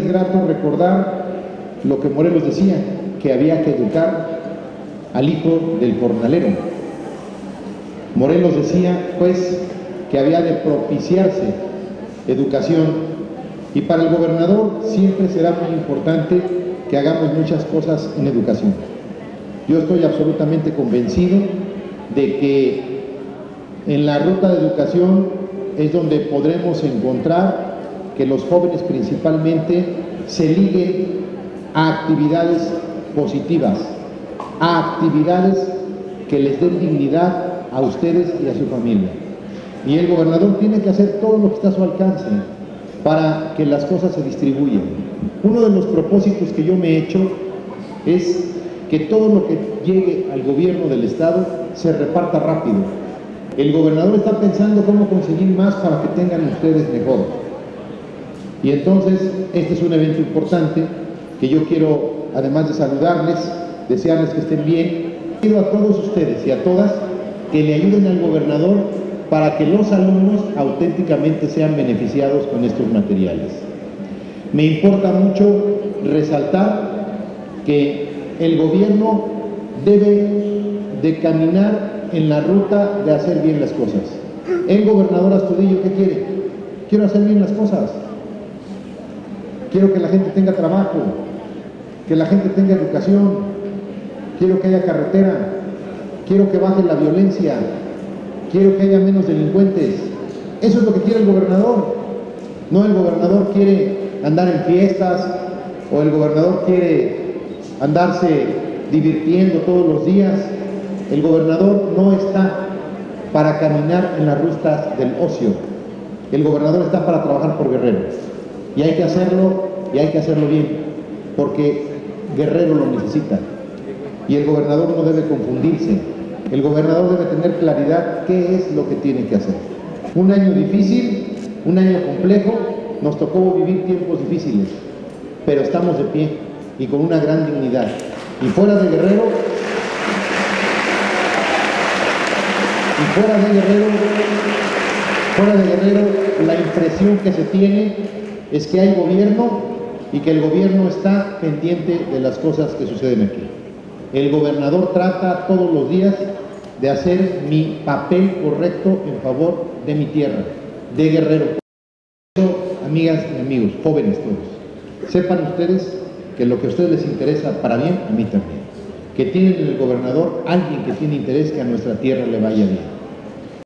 Es grato recordar lo que Morelos decía, que había que educar al hijo del jornalero. Morelos decía, pues, que había de propiciarse educación y para el gobernador siempre será muy importante que hagamos muchas cosas en educación. Yo estoy absolutamente convencido de que en la ruta de educación es donde podremos encontrar que los jóvenes principalmente se liguen a actividades positivas, a actividades que les den dignidad a ustedes y a su familia. Y el gobernador tiene que hacer todo lo que está a su alcance para que las cosas se distribuyan. Uno de los propósitos que yo me he hecho es que todo lo que llegue al gobierno del Estado se reparta rápido. El gobernador está pensando cómo conseguir más para que tengan ustedes mejor. Y entonces, este es un evento importante que yo quiero, además de saludarles, desearles que estén bien. Pido a todos ustedes y a todas que le ayuden al gobernador para que los alumnos auténticamente sean beneficiados con estos materiales. Me importa mucho resaltar que el gobierno debe de caminar en la ruta de hacer bien las cosas. El gobernador Astudillo, ¿qué quiere? Quiero hacer bien las cosas. Quiero que la gente tenga trabajo, que la gente tenga educación, quiero que haya carretera, quiero que baje la violencia, quiero que haya menos delincuentes. Eso es lo que quiere el gobernador. No el gobernador quiere andar en fiestas o el gobernador quiere andarse divirtiendo todos los días. El gobernador no está para caminar en las rutas del ocio. El gobernador está para trabajar por Guerrero. Y hay que hacerlo, y hay que hacerlo bien, porque Guerrero lo necesita. Y el gobernador no debe confundirse. El gobernador debe tener claridad qué es lo que tiene que hacer. Un año difícil, un año complejo, nos tocó vivir tiempos difíciles, pero estamos de pie y con una gran dignidad. Y fuera de Guerrero, y fuera de Guerrero, fuera de Guerrero, la impresión que se tiene es que hay gobierno y que el gobierno está pendiente de las cosas que suceden aquí. El gobernador trata todos los días de hacer mi papel correcto en favor de mi tierra, de Guerrero. Amigas y amigos, jóvenes todos, sepan ustedes que lo que a ustedes les interesa para bien, a mí también. Que tienen en el gobernador alguien que tiene interés que a nuestra tierra le vaya bien.